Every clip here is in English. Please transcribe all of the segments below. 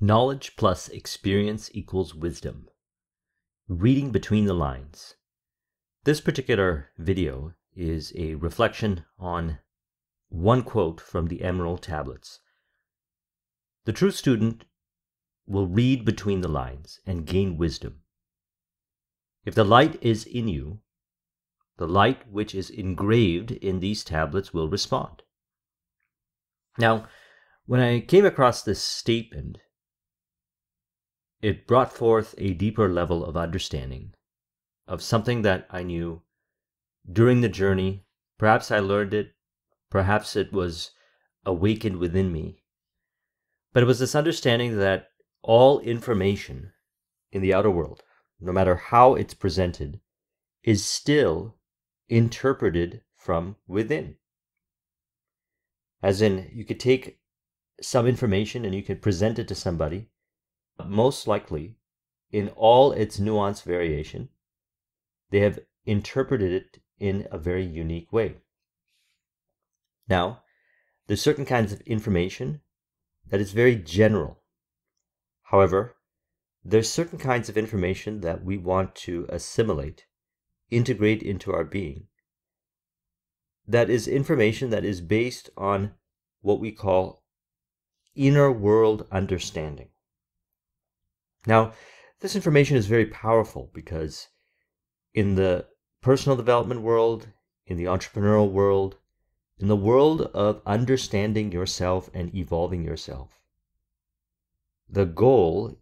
Knowledge plus experience equals wisdom. Reading between the lines. This particular video is a reflection on one quote from the Emerald Tablets. The true student will read between the lines and gain wisdom. If the light is in you, the light which is engraved in these tablets will respond. Now, when I came across this statement, it brought forth a deeper level of understanding of something that I knew during the journey. Perhaps I learned it, perhaps it was awakened within me. But it was this understanding that all information in the outer world, no matter how it's presented, is still interpreted from within. As in, you could take some information and you could present it to somebody, most likely, in all its nuance variation, they have interpreted it in a very unique way. Now, there's certain kinds of information that is very general. However, there's certain kinds of information that we want to assimilate, integrate into our being. That is information that is based on what we call inner world understanding. Now, this information is very powerful because in the personal development world, in the entrepreneurial world, in the world of understanding yourself and evolving yourself, the goal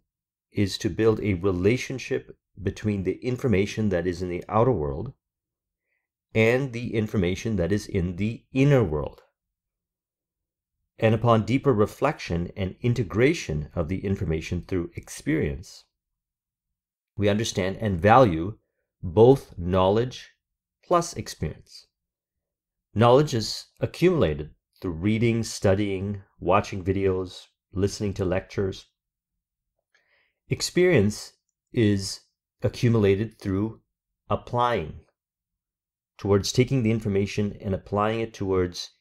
is to build a relationship between the information that is in the outer world and the information that is in the inner world. And upon deeper reflection and integration of the information through experience, we understand and value both knowledge plus experience. Knowledge is accumulated through reading, studying, watching videos, listening to lectures. Experience is accumulated through applying, towards taking the information and applying it towards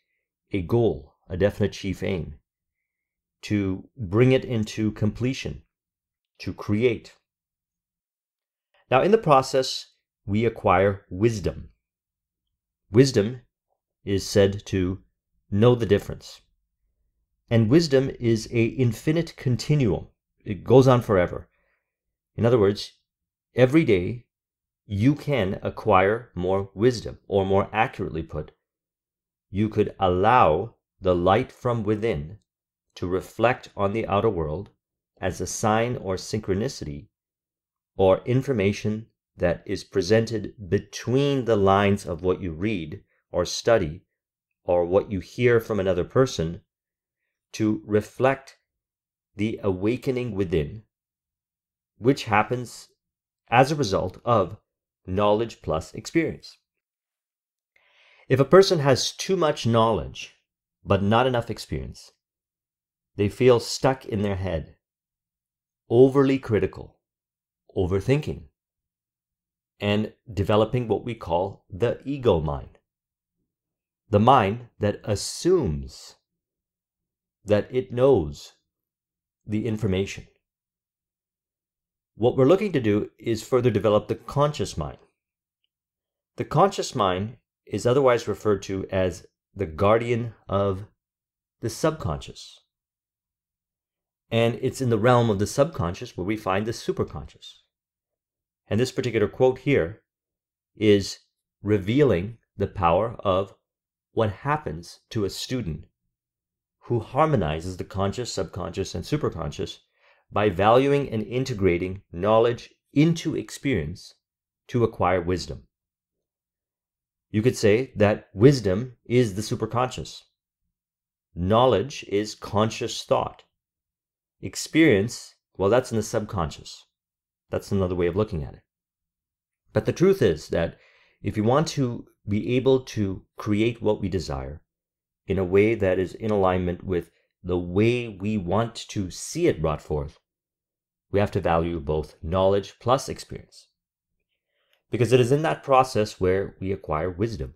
a goal, a definite chief aim, to bring it into completion, to create. Now, in the process, we acquire wisdom. Wisdom is said to know the difference. And wisdom is a infinite continuum. It goes on forever. In other words, every day you can acquire more wisdom, or more accurately put, you could allow the light from within to reflect on the outer world as a sign or synchronicity or information that is presented between the lines of what you read or study or what you hear from another person to reflect the awakening within, which happens as a result of knowledge plus experience. If a person has too much knowledge but not enough experience. They feel stuck in their head, overly critical, overthinking, and developing what we call the ego mind. The mind that assumes that it knows the information. What we're looking to do is further develop the conscious mind. The conscious mind is otherwise referred to as the guardian of the subconscious. And it's in the realm of the subconscious where we find the superconscious. And this particular quote here is revealing the power of what happens to a student who harmonizes the conscious, subconscious, and superconscious by valuing and integrating knowledge into experience to acquire wisdom. You could say that wisdom is the superconscious. Knowledge is conscious thought. Experience, well, that's in the subconscious. That's another way of looking at it. But the truth is that if you want to be able to create what we desire in a way that is in alignment with the way we want to see it brought forth, we have to value both knowledge plus experience because it is in that process where we acquire wisdom.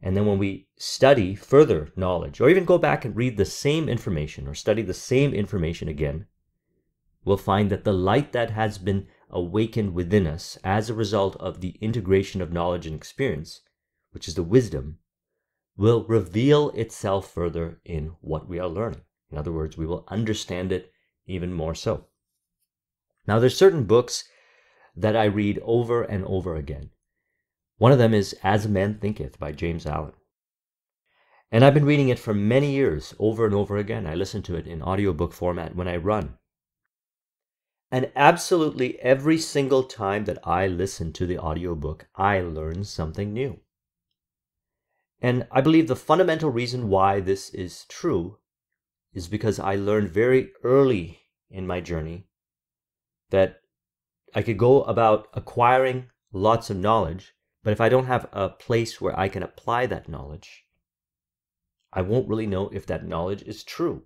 And then when we study further knowledge, or even go back and read the same information or study the same information again, we'll find that the light that has been awakened within us as a result of the integration of knowledge and experience, which is the wisdom, will reveal itself further in what we are learning. In other words, we will understand it even more so. Now, there's certain books that I read over and over again. One of them is As a Man Thinketh by James Allen. And I've been reading it for many years, over and over again. I listen to it in audiobook format when I run. And absolutely every single time that I listen to the audiobook, I learn something new. And I believe the fundamental reason why this is true is because I learned very early in my journey that I could go about acquiring lots of knowledge, but if I don't have a place where I can apply that knowledge, I won't really know if that knowledge is true.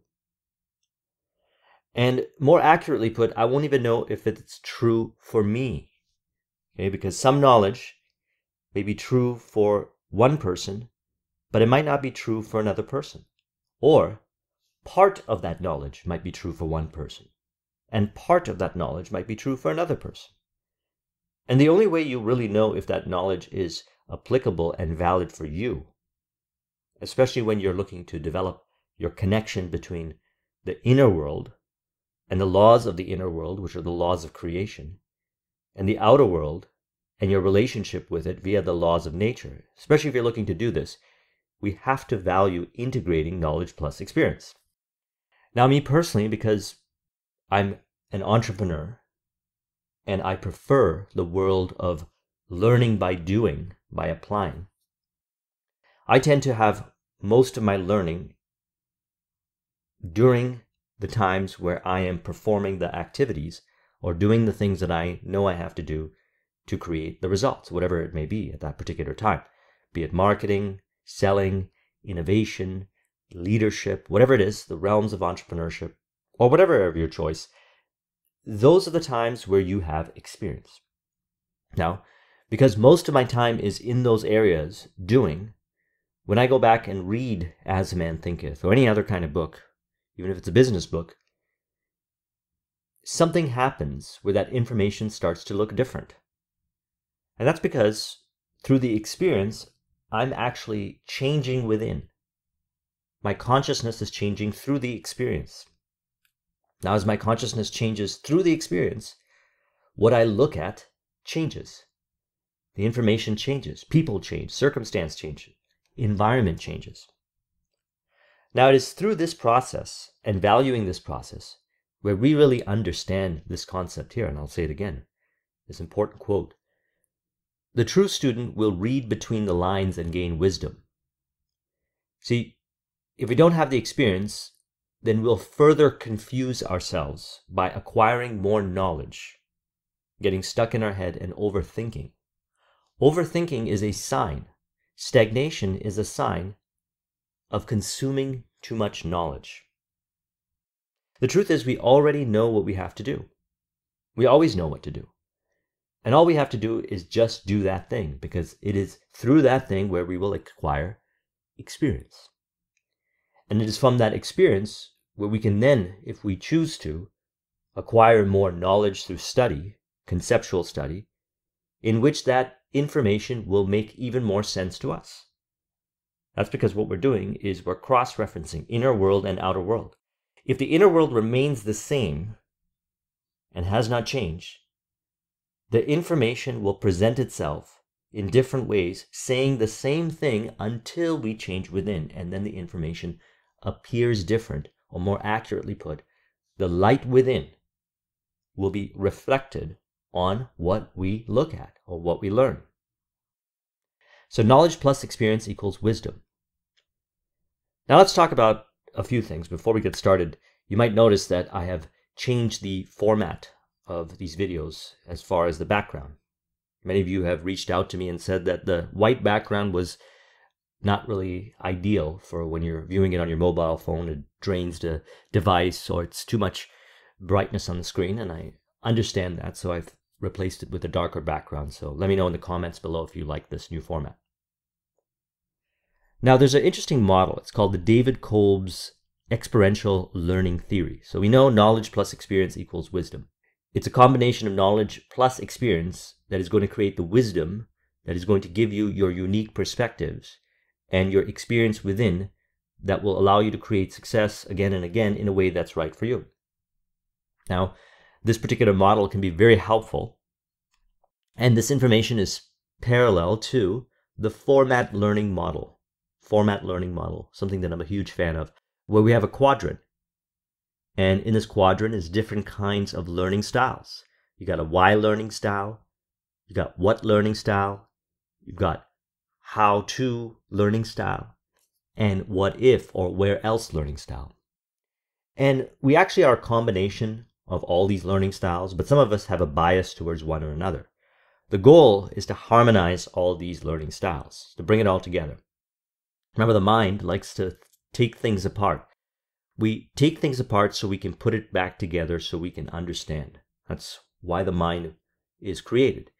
And more accurately put, I won't even know if it's true for me. Okay, because some knowledge may be true for one person, but it might not be true for another person. Or part of that knowledge might be true for one person, and part of that knowledge might be true for another person. And the only way you really know if that knowledge is applicable and valid for you, especially when you're looking to develop your connection between the inner world and the laws of the inner world, which are the laws of creation, and the outer world and your relationship with it via the laws of nature, especially if you're looking to do this, we have to value integrating knowledge plus experience. Now, me personally, because I'm an entrepreneur and I prefer the world of learning by doing, by applying, I tend to have most of my learning during the times where I am performing the activities or doing the things that I know I have to do to create the results, whatever it may be at that particular time, be it marketing, selling, innovation, leadership, whatever it is, the realms of entrepreneurship, or whatever of your choice, those are the times where you have experience. Now, because most of my time is in those areas doing, when I go back and read As a Man Thinketh or any other kind of book, even if it's a business book, something happens where that information starts to look different. And that's because through the experience, I'm actually changing within. My consciousness is changing through the experience. Now, as my consciousness changes through the experience, what I look at changes. The information changes, people change, circumstance changes, environment changes. Now, it is through this process and valuing this process where we really understand this concept here, and I'll say it again this important quote the true student will read between the lines and gain wisdom. See, if we don't have the experience, then we'll further confuse ourselves by acquiring more knowledge, getting stuck in our head and overthinking. Overthinking is a sign, stagnation is a sign of consuming too much knowledge. The truth is, we already know what we have to do. We always know what to do. And all we have to do is just do that thing because it is through that thing where we will acquire experience. And it is from that experience where we can then, if we choose to, acquire more knowledge through study, conceptual study, in which that information will make even more sense to us. That's because what we're doing is we're cross referencing inner world and outer world. If the inner world remains the same and has not changed, the information will present itself in different ways, saying the same thing until we change within, and then the information appears different, or more accurately put, the light within will be reflected on what we look at or what we learn. So, knowledge plus experience equals wisdom. Now, let's talk about a few things before we get started. You might notice that I have changed the format of these videos as far as the background. Many of you have reached out to me and said that the white background was not really ideal for when you're viewing it on your mobile phone. It drains the device or it's too much brightness on the screen, and I understand that, so I've replaced it with a darker background. So let me know in the comments below if you like this new format. Now, there's an interesting model. It's called the David Kolb's experiential learning theory. So we know knowledge plus experience equals wisdom. It's a combination of knowledge plus experience that is going to create the wisdom that is going to give you your unique perspectives and your experience within that will allow you to create success again and again in a way that's right for you. Now, this particular model can be very helpful, and this information is parallel to the 4MAT learning model. 4MAT learning model, something that I'm a huge fan of, where we have a quadrant. And in this quadrant is different kinds of learning styles. You got a why learning style, you got what learning style, you've got how to learning style, and what if or where else learning style. And we actually are a combination of all these learning styles, but some of us have a bias towards one or another. The goal is to harmonize all these learning styles, to bring it all together. Remember, the mind likes to take things apart. We take things apart so we can put it back together so we can understand. That's why the mind is created.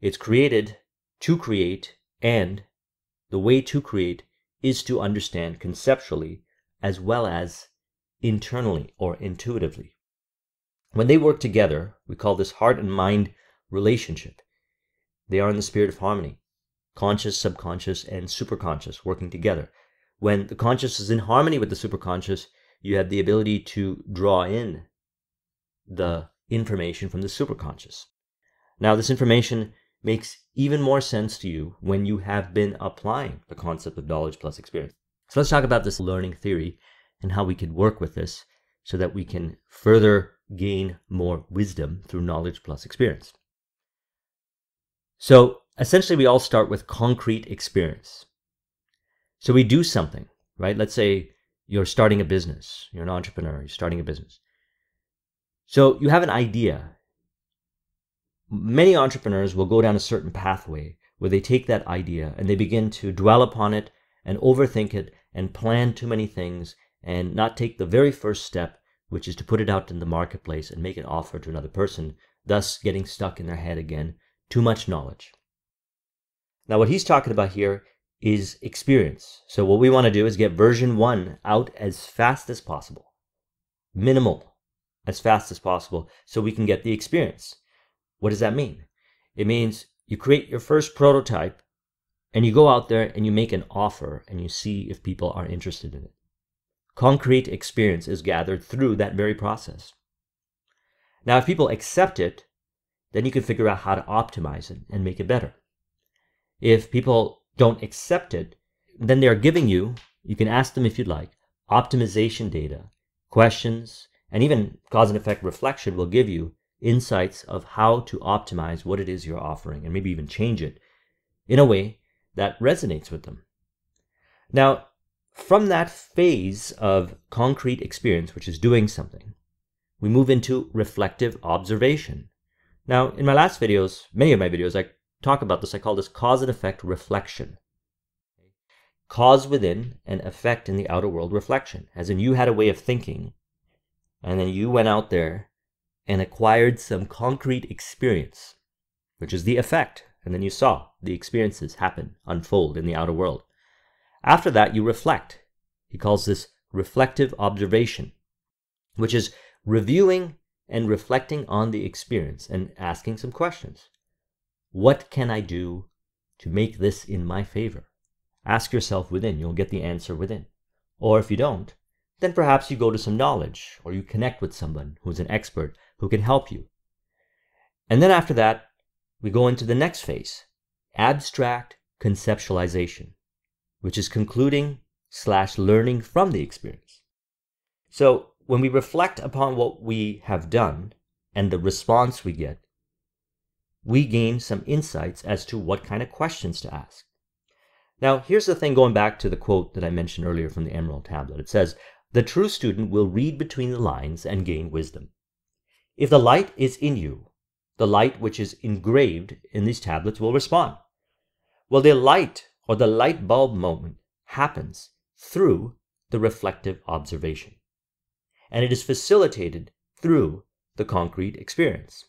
It's created to create, and the way to create is to understand conceptually as well as internally or intuitively. When they work together, we call this heart and mind relationship. They are in the spirit of harmony, conscious, subconscious, and superconscious working together. When the conscious is in harmony with the superconscious, you have the ability to draw in the information from the superconscious. Now, this information makes even more sense to you when you have been applying the concept of knowledge plus experience. So let's talk about this learning theory and how we can work with this so that we can further gain more wisdom through knowledge plus experience. So essentially, we all start with concrete experience. So we do something, right? Let's say you're starting a business, you're an entrepreneur, you're starting a business. So you have an idea. Many entrepreneurs will go down a certain pathway where they take that idea and they begin to dwell upon it and overthink it and plan too many things and not take the very first step which is to put it out in the marketplace and make an offer to another person, thus getting stuck in their head again. Too much knowledge. Now, what he's talking about here is experience. So, what we want to do is get version one out as fast as possible, minimal, as fast as possible, so we can get the experience. What does that mean? It means you create your first prototype and you go out there and you make an offer and you see if people are interested in it. Concrete experience is gathered through that very process. Now, if people accept it, then you can figure out how to optimize it and make it better. If people don't accept it, then they're giving you, you can ask them if you'd like, optimization data, questions, and even cause and effect reflection will give you insights of how to optimize what it is you're offering and maybe even change it in a way that resonates with them. Now, from that phase of concrete experience, which is doing something, we move into reflective observation. Now, in my last videos, many of my videos, I talk about this. I call this cause and effect reflection. Cause within and effect in the outer world reflection, as in you had a way of thinking, and then you went out there and acquired some concrete experience, which is the effect, and then you saw the experiences happen, unfold in the outer world. After that, you reflect. He calls this reflective observation, which is reviewing and reflecting on the experience and asking some questions. What can I do to make this in my favor? Ask yourself within. You'll get the answer within. Or if you don't, then perhaps you go to some knowledge or you connect with someone who's an expert who can help you. And then after that, we go into the next phase abstract conceptualization which is concluding slash learning from the experience. So when we reflect upon what we have done and the response we get, we gain some insights as to what kind of questions to ask. Now, here's the thing going back to the quote that I mentioned earlier from the Emerald Tablet. It says, The true student will read between the lines and gain wisdom. If the light is in you, the light which is engraved in these tablets will respond. Well, the light or the light bulb moment happens through the reflective observation. And it is facilitated through the concrete experience.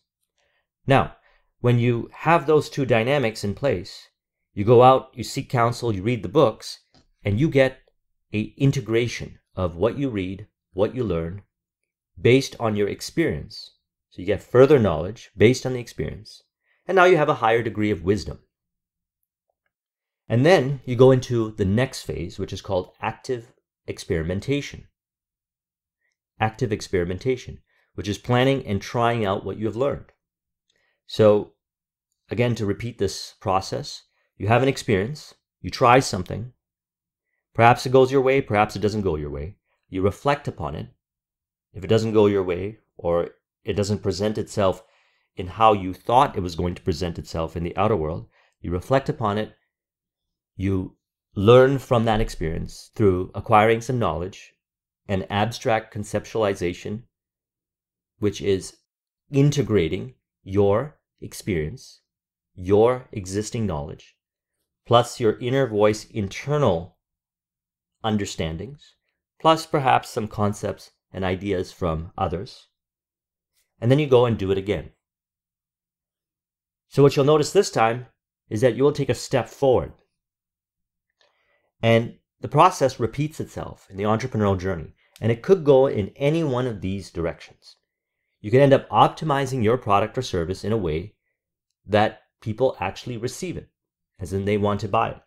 Now, when you have those two dynamics in place, you go out, you seek counsel, you read the books, and you get a integration of what you read, what you learn, based on your experience. So you get further knowledge based on the experience. And now you have a higher degree of wisdom. And then you go into the next phase, which is called active experimentation. Active experimentation, which is planning and trying out what you have learned. So, again, to repeat this process, you have an experience, you try something. Perhaps it goes your way, perhaps it doesn't go your way. You reflect upon it. If it doesn't go your way, or it doesn't present itself in how you thought it was going to present itself in the outer world, you reflect upon it, you learn from that experience through acquiring some knowledge and abstract conceptualization, which is integrating your experience, your existing knowledge, plus your inner voice internal understandings, plus perhaps some concepts and ideas from others. And then you go and do it again. So, what you'll notice this time is that you will take a step forward. And the process repeats itself in the entrepreneurial journey, and it could go in any one of these directions. You can end up optimizing your product or service in a way that people actually receive it, as in they want to buy it.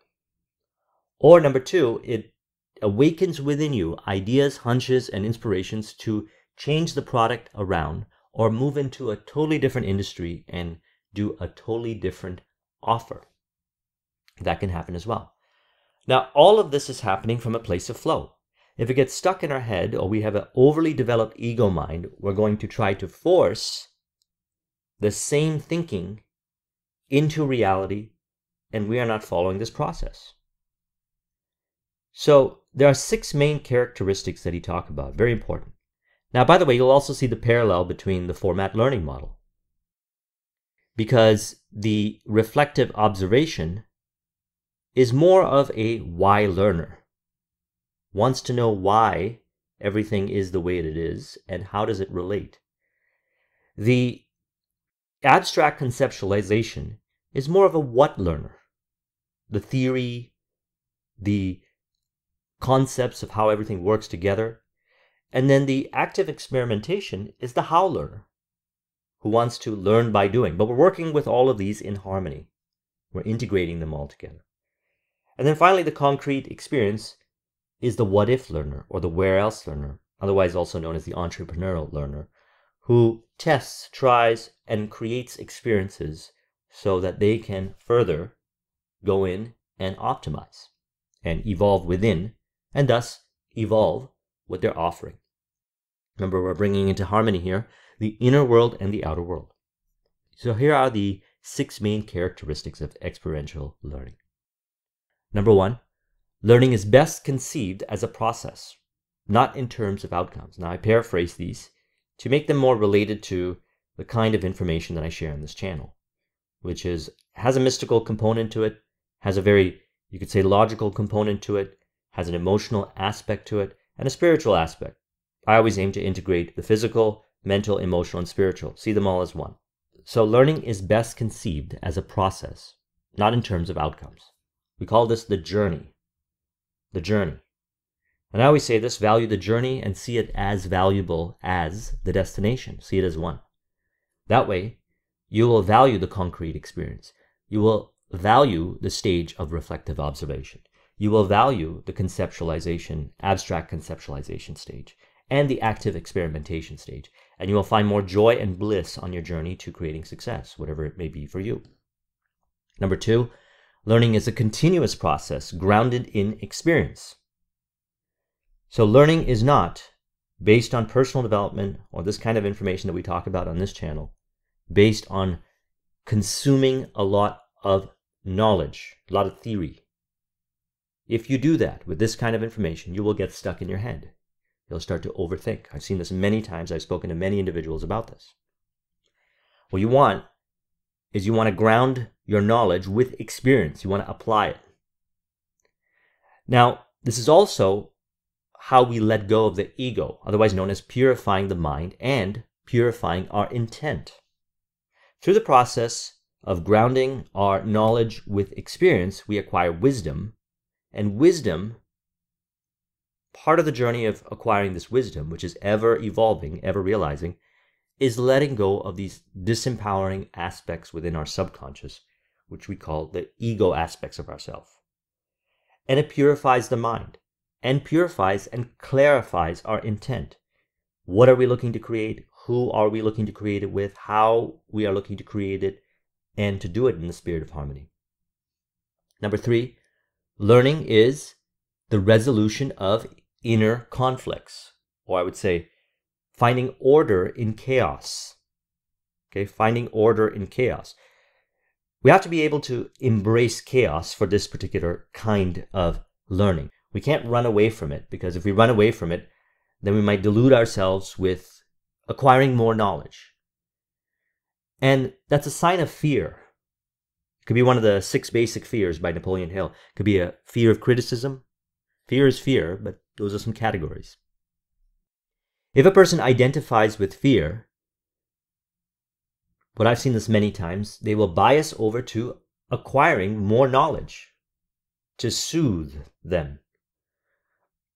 Or number two, it awakens within you ideas, hunches, and inspirations to change the product around or move into a totally different industry and do a totally different offer. That can happen as well. Now, all of this is happening from a place of flow. If it gets stuck in our head or we have an overly developed ego mind, we're going to try to force the same thinking into reality, and we are not following this process. So, there are six main characteristics that he talked about, very important. Now, by the way, you'll also see the parallel between the 4MAT learning model. Because the reflective observation is more of a why learner. Wants to know why everything is the way it is and how does it relate. The abstract conceptualization is more of a what learner. The theory, the concepts of how everything works together. And then the active experimentation is the how learner who wants to learn by doing. But we're working with all of these in harmony. We're integrating them all together. And then finally, the concrete experience is the what if learner or the where else learner, otherwise also known as the entrepreneurial learner, who tests, tries, and creates experiences so that they can further go in and optimize and evolve within and thus evolve what they're offering. Remember, we're bringing into harmony here the inner world and the outer world. So here are the six main characteristics of experiential learning. Number one, learning is best conceived as a process, not in terms of outcomes. Now, I paraphrase these to make them more related to the kind of information that I share in this channel, which is has a mystical component to it, has a very, you could say, logical component to it, has an emotional aspect to it, and a spiritual aspect. I always aim to integrate the physical, mental, emotional, and spiritual, see them all as one. So learning is best conceived as a process, not in terms of outcomes. We call this the journey. The journey. And I always say this value the journey and see it as valuable as the destination. See it as one. That way, you will value the concrete experience. You will value the stage of reflective observation you will value the conceptualization, abstract conceptualization stage, and the active experimentation stage, and you will find more joy and bliss on your journey to creating success, whatever it may be for you. Number two, learning is a continuous process grounded in experience. So, learning is not based on personal development or this kind of information that we talk about on this channel, based on consuming a lot of knowledge, a lot of theory, if you do that with this kind of information, you will get stuck in your head. You'll start to overthink. I've seen this many times. I've spoken to many individuals about this. What you want is you want to ground your knowledge with experience. You want to apply it. Now, this is also how we let go of the ego, otherwise known as purifying the mind and purifying our intent. Through the process of grounding our knowledge with experience, we acquire wisdom and wisdom part of the journey of acquiring this wisdom, which is ever evolving, ever realizing, is letting go of these disempowering aspects within our subconscious, which we call the ego aspects of ourself. And it purifies the mind, and purifies and clarifies our intent. What are we looking to create? Who are we looking to create it with? How we are looking to create it, and to do it in the spirit of harmony. Number three, learning is the resolution of inner conflicts, or I would say finding order in chaos. Okay, finding order in chaos. We have to be able to embrace chaos for this particular kind of learning. We can't run away from it because if we run away from it, then we might delude ourselves with acquiring more knowledge. And that's a sign of fear. Could be one of the six basic fears by Napoleon Hill. Could be a fear of criticism. Fear is fear, but those are some categories. If a person identifies with fear, what I've seen this many times, they will bias over to acquiring more knowledge to soothe them.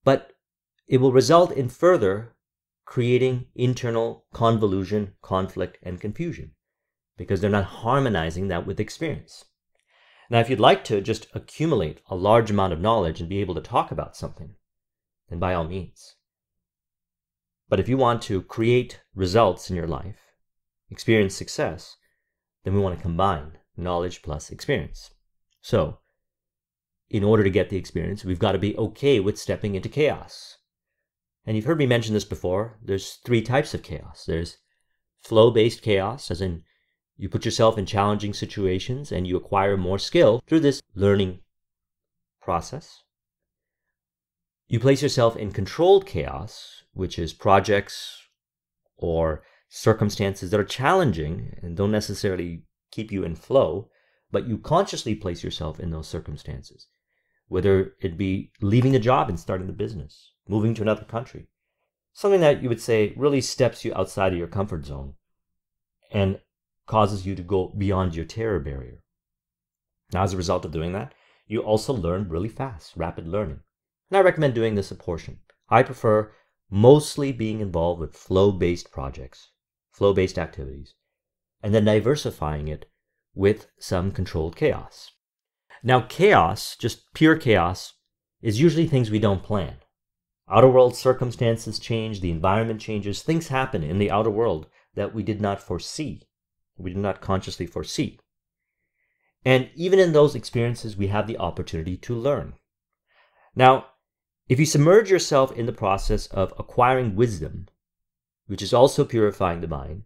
But it will result in further creating internal convolution, conflict, and confusion because they're not harmonizing that with experience. Now, if you'd like to just accumulate a large amount of knowledge and be able to talk about something, then by all means. But if you want to create results in your life, experience success, then we want to combine knowledge plus experience. So, in order to get the experience, we've got to be okay with stepping into chaos. And you've heard me mention this before. There's three types of chaos. There's flow based chaos, as in you put yourself in challenging situations and you acquire more skill through this learning process. You place yourself in controlled chaos, which is projects or circumstances that are challenging and don't necessarily keep you in flow, but you consciously place yourself in those circumstances, whether it be leaving a job and starting the business, moving to another country, something that you would say really steps you outside of your comfort zone. And causes you to go beyond your terror barrier. Now, as a result of doing that, you also learn really fast, rapid learning. And I recommend doing this a portion. I prefer mostly being involved with flow based projects, flow based activities, and then diversifying it with some controlled chaos. Now, chaos, just pure chaos, is usually things we don't plan. Outer world circumstances change, the environment changes, things happen in the outer world that we did not foresee, we did not consciously foresee. And even in those experiences, we have the opportunity to learn. Now, if you submerge yourself in the process of acquiring wisdom, which is also purifying the mind,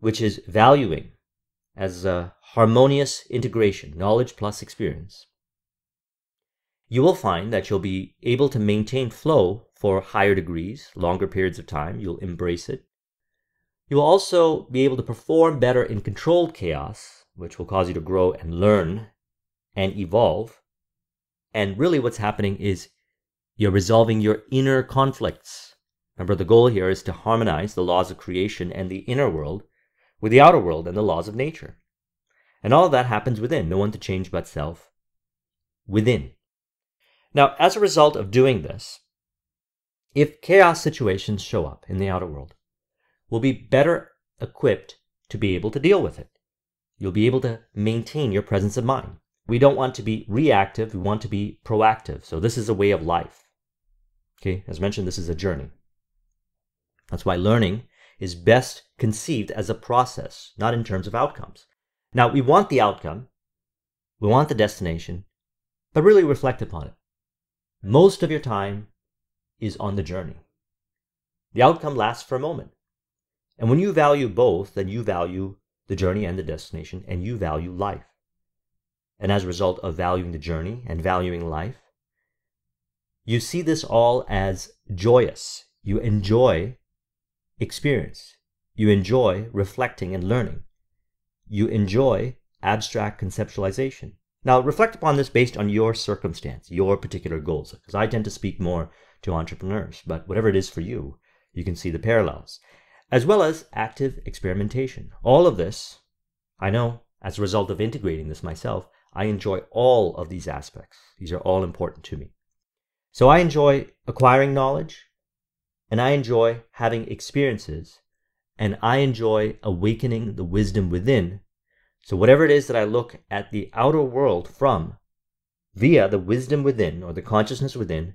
which is valuing as a harmonious integration, knowledge plus experience, you will find that you'll be able to maintain flow for higher degrees, longer periods of time. You'll embrace it. You will also be able to perform better in controlled chaos, which will cause you to grow and learn and evolve. And really, what's happening is you're resolving your inner conflicts. Remember, the goal here is to harmonize the laws of creation and the inner world with the outer world and the laws of nature. And all of that happens within, no one to change but self. Within. Now, as a result of doing this, if chaos situations show up in the outer world, we'll be better equipped to be able to deal with it. You'll be able to maintain your presence of mind. We don't want to be reactive, we want to be proactive. So, this is a way of life. Okay, as mentioned, this is a journey. That's why learning is best conceived as a process, not in terms of outcomes. Now, we want the outcome, we want the destination, but really reflect upon it. Most of your time is on the journey. The outcome lasts for a moment. And when you value both, then you value the journey and the destination, and you value life. And as a result of valuing the journey and valuing life, you see this all as joyous. You enjoy experience. You enjoy reflecting and learning. You enjoy abstract conceptualization. Now, reflect upon this based on your circumstance, your particular goals, because I tend to speak more to entrepreneurs, but whatever it is for you, you can see the parallels, as well as active experimentation. All of this, I know, as a result of integrating this myself, I enjoy all of these aspects. These are all important to me. So I enjoy acquiring knowledge, and I enjoy having experiences, and I enjoy awakening the wisdom within. So, whatever it is that I look at the outer world from, via the wisdom within or the consciousness within,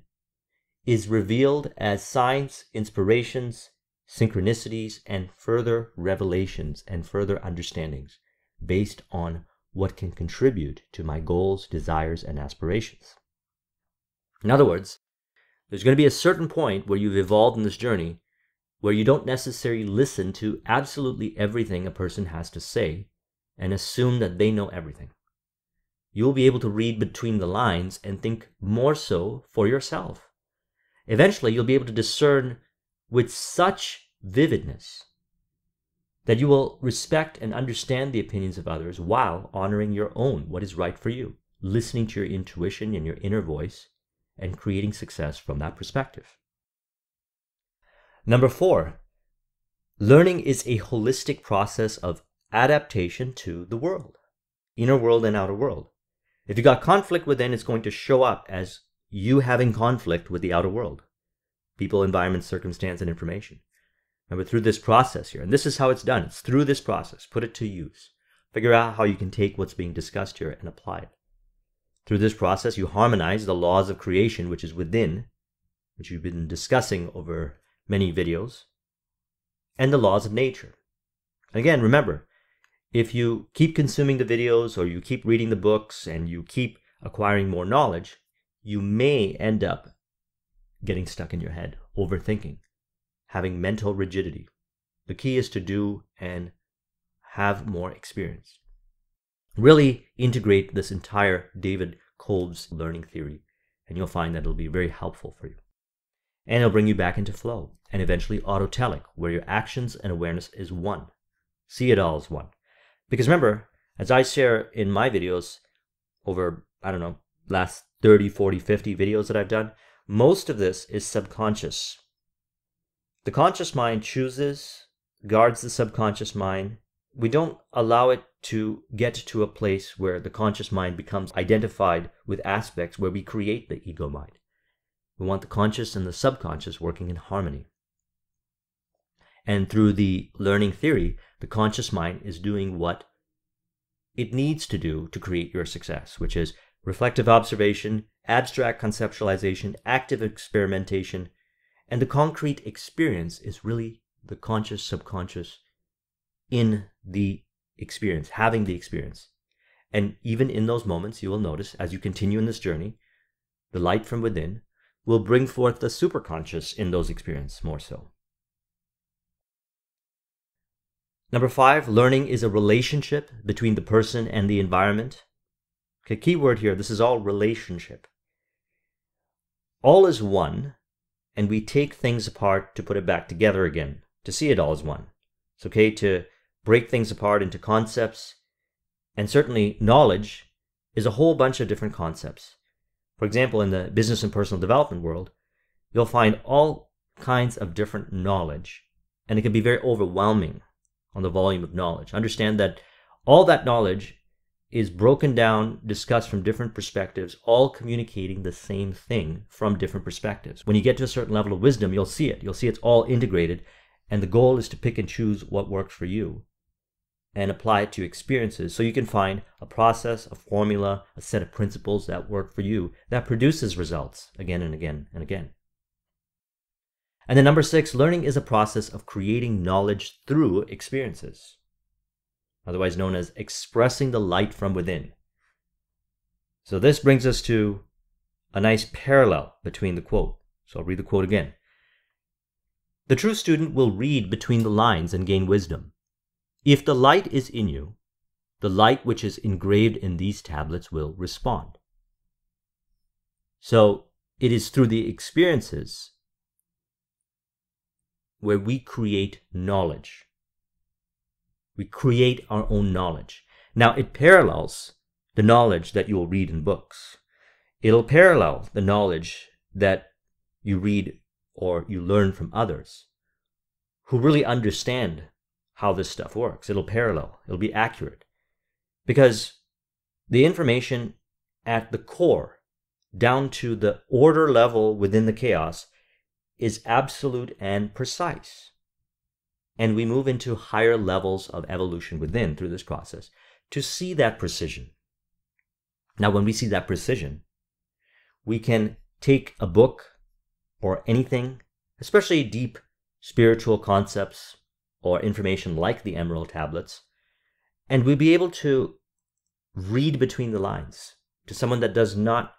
is revealed as signs, inspirations, synchronicities, and further revelations and further understandings based on what can contribute to my goals, desires, and aspirations. In other words, there's going to be a certain point where you've evolved in this journey where you don't necessarily listen to absolutely everything a person has to say and assume that they know everything. You'll be able to read between the lines and think more so for yourself. Eventually, you'll be able to discern with such vividness that you will respect and understand the opinions of others while honoring your own, what is right for you, listening to your intuition and your inner voice, and creating success from that perspective. Number four, learning is a holistic process of adaptation to the world, inner world and outer world. If you got conflict within, it's going to show up as you having conflict with the outer world people, environment, circumstance, and information. Remember, through this process here, and this is how it's done it's through this process, put it to use. Figure out how you can take what's being discussed here and apply it. Through this process, you harmonize the laws of creation, which is within, which you've been discussing over many videos, and the laws of nature. Again, remember, if you keep consuming the videos or you keep reading the books and you keep acquiring more knowledge, you may end up getting stuck in your head, overthinking, having mental rigidity. The key is to do and have more experience. Really integrate this entire David Kolb's learning theory, and you'll find that it'll be very helpful for you. And it'll bring you back into flow and eventually autotelic, where your actions and awareness is one. See it all as one. Because remember, as I share in my videos over, I don't know, last 30, 40, 50 videos that I've done, most of this is subconscious. The conscious mind chooses, guards the subconscious mind. We don't allow it to get to a place where the conscious mind becomes identified with aspects where we create the ego mind. We want the conscious and the subconscious working in harmony. And through the learning theory, the conscious mind is doing what it needs to do to create your success, which is reflective observation, abstract conceptualization, active experimentation, and the concrete experience is really the conscious subconscious in the experience, having the experience. And even in those moments, you will notice as you continue in this journey, the light from within will bring forth the superconscious in those experiences more so. Number five, learning is a relationship between the person and the environment. Okay, key word here, this is all relationship. All is one, and we take things apart to put it back together again, to see it all as one. It's okay to break things apart into concepts, and certainly knowledge is a whole bunch of different concepts. For example, in the business and personal development world, you'll find all kinds of different knowledge, and it can be very overwhelming on the volume of knowledge. Understand that all that knowledge is broken down, discussed from different perspectives, all communicating the same thing from different perspectives. When you get to a certain level of wisdom, you'll see it. You'll see it's all integrated. And the goal is to pick and choose what works for you and apply it to experiences so you can find a process, a formula, a set of principles that work for you that produces results again and again and again. And then number six, learning is a process of creating knowledge through experiences otherwise known as expressing the light from within. So this brings us to a nice parallel between the quote. So I'll read the quote again. The true student will read between the lines and gain wisdom. If the light is in you, the light which is engraved in these tablets will respond. So it is through the experiences where we create knowledge. We create our own knowledge. Now, it parallels the knowledge that you will read in books. It'll parallel the knowledge that you read or you learn from others who really understand how this stuff works. It'll parallel, it'll be accurate. Because the information at the core down to the order level within the chaos is absolute and precise. And we move into higher levels of evolution within through this process to see that precision. Now, when we see that precision, we can take a book or anything, especially deep spiritual concepts or information like the Emerald Tablets, and we'll be able to read between the lines to someone that does not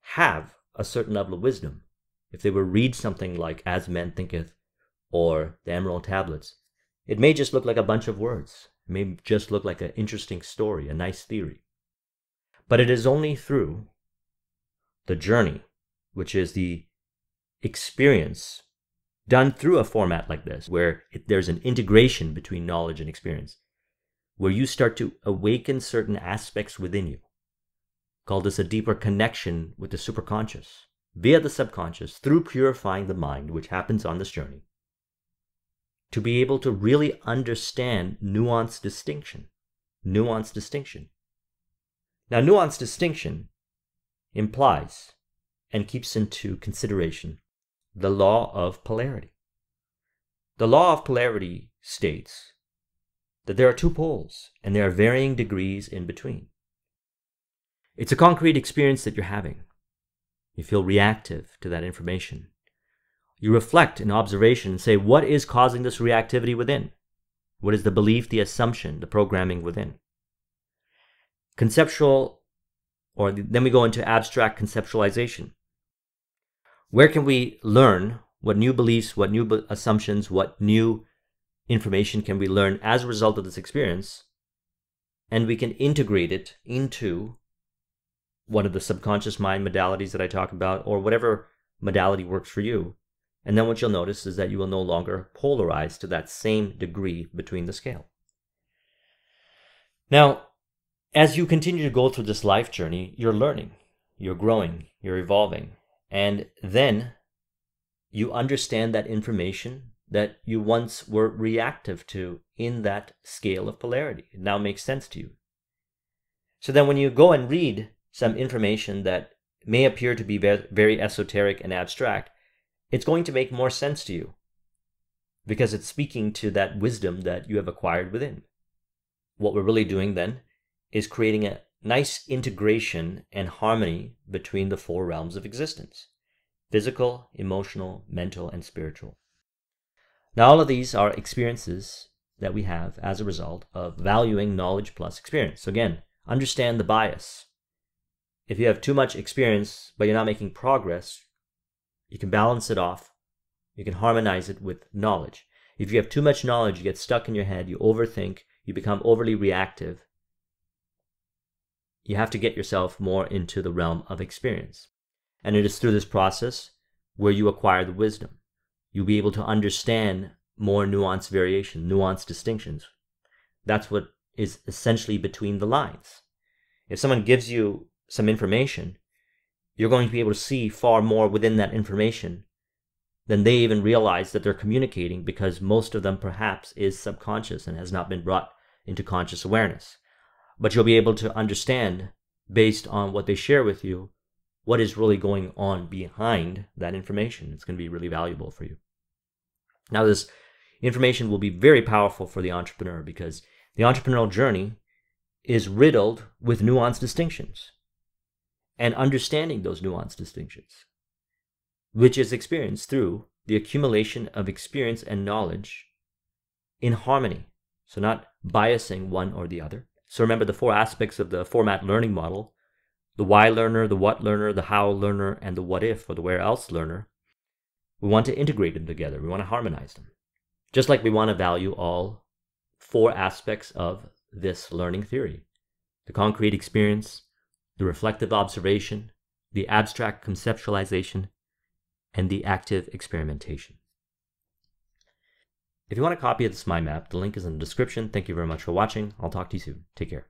have a certain level of wisdom. If they were read something like As Men Thinketh or the Emerald Tablets, it may just look like a bunch of words. It may just look like an interesting story, a nice theory. But it is only through the journey, which is the experience done through a format like this, where it, there's an integration between knowledge and experience, where you start to awaken certain aspects within you. Call this a deeper connection with the superconscious via the subconscious through purifying the mind, which happens on this journey, to be able to really understand nuanced distinction. Nuanced distinction. Now, nuanced distinction implies and keeps into consideration the law of polarity. The law of polarity states that there are two poles and there are varying degrees in between. It's a concrete experience that you're having. You feel reactive to that information. You reflect in observation and say, what is causing this reactivity within? What is the belief, the assumption, the programming within? Conceptual, or then we go into abstract conceptualization. Where can we learn what new beliefs, what new assumptions, what new information can we learn as a result of this experience? And we can integrate it into one of the subconscious mind modalities that I talk about, or whatever modality works for you. And then what you'll notice is that you will no longer polarize to that same degree between the scale. Now, as you continue to go through this life journey, you're learning, you're growing, you're evolving. And then you understand that information that you once were reactive to in that scale of polarity. It now makes sense to you. So then when you go and read some information that may appear to be very esoteric and abstract, it's going to make more sense to you because it's speaking to that wisdom that you have acquired within. What we're really doing then is creating a nice integration and harmony between the four realms of existence physical, emotional, mental, and spiritual. Now, all of these are experiences that we have as a result of valuing knowledge plus experience. So, again, understand the bias. If you have too much experience but you're not making progress, you can balance it off. You can harmonize it with knowledge. If you have too much knowledge, you get stuck in your head, you overthink, you become overly reactive, you have to get yourself more into the realm of experience. And it is through this process where you acquire the wisdom. You'll be able to understand more nuanced variation, nuanced distinctions. That's what is essentially between the lines. If someone gives you some information, you're going to be able to see far more within that information than they even realize that they're communicating because most of them perhaps is subconscious and has not been brought into conscious awareness but you'll be able to understand based on what they share with you what is really going on behind that information. It's going to be really valuable for you. Now, this information will be very powerful for the entrepreneur because the entrepreneurial journey is riddled with nuanced distinctions and understanding those nuanced distinctions, which is experienced through the accumulation of experience and knowledge in harmony. So, not biasing one or the other, so remember the four aspects of the 4MAT learning model the why learner, the what learner, the how learner, and the what if or the where else learner. We want to integrate them together. We want to harmonize them. Just like we want to value all four aspects of this learning theory the concrete experience, the reflective observation, the abstract conceptualization, and the active experimentation. If you want a copy of this mind map, the link is in the description. Thank you very much for watching. I'll talk to you soon. Take care.